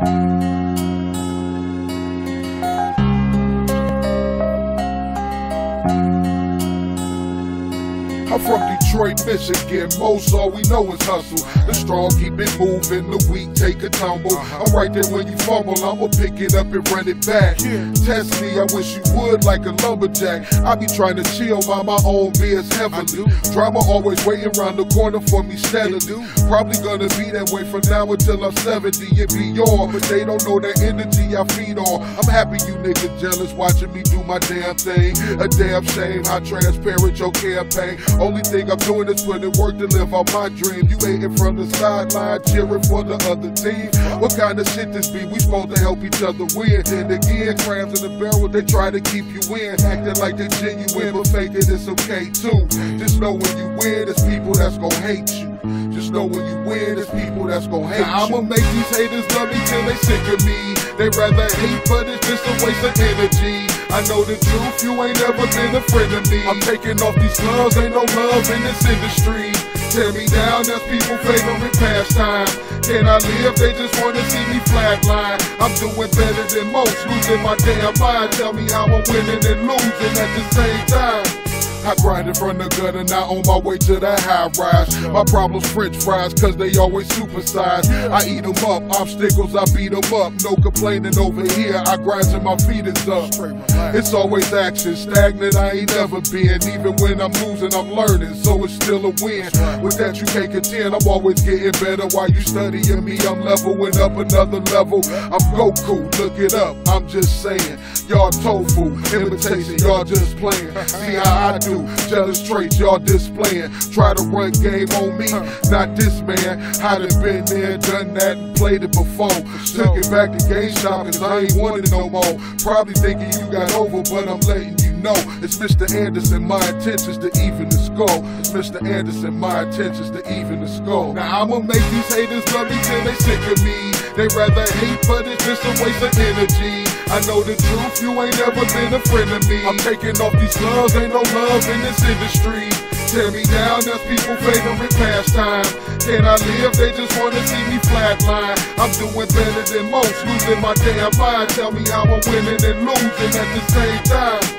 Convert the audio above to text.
Thank you. Detroit, Michigan. Most all we know is hustle. The strong keep it moving, the weak take a tumble. I'm right there when you fumble, I'ma pick it up and run it back. Test me, I wish you would like a lumberjack. I be trying to chill by my own beers heavily. Drama always waiting around the corner for me steadily. Probably gonna be that way from now until I'm 70 and beyond. But they don't know the energy I feed on. I'm happy you niggas jealous watching me do my damn thing. A damn shame how transparent your campaign. Only thing I'm doing is putting work to live out my dream. You hating from the sideline, cheering for the other team. What kind of shit this be? We supposed to help each other win. And again, crabs in the barrel, they try to keep you in. Acting like they're genuine, but faking it's okay too. Just know when you win, there's people that's gonna hate you. Just know when you win, there's people that's gonna hate now, I'ma make these haters love me till they sick of me. They rather hate, but it's just a waste of energy. I know the truth, you ain't ever been a friend of me. I'm taking off these gloves, ain't no love in this industry. Tear me down, that's people favorite pastime. Can I live? They just wanna see me flatline. I'm doing better than most, losing my damn mind. Tell me how I'm winning and losing at the same time. I grinded from the gutter, now on my way to that high rise. My problem's french fries, cause they always supersized. I eat them up, obstacles, I beat them up. No complaining over here, I grind till my feet is up. It's always action, stagnant, I ain't never been. Even when I'm losing, I'm learning, so it's still a win. With that, you can't contend, I'm always getting better. While you studying me, I'm leveling up another level. I'm Goku, look it up, I'm just saying. Y'all tofu, imitation, y'all just playing. See how I do, jealous traits y'all displaying. Try to run game on me, not this man. I done been there, done that, and played it before. Took it back to game shop, cause I ain't want it no more. Probably thinking you got over, but I'm letting you know. It's Mr. Anderson, my intentions to even the score. It's Mr. Anderson, my intentions to even the score. Now I'ma make these haters love me till they sick of me. They rather hate, but it's just a waste of energy. I know the truth, you ain't ever been a friend of me. I'm taking off these gloves, ain't no love in this industry. Tear me down, that's people favorite pastime. Can I live? They just wanna see me flatline. I'm doing better than most, losing my damn mind. Tell me how I'm winning and losing at the same time.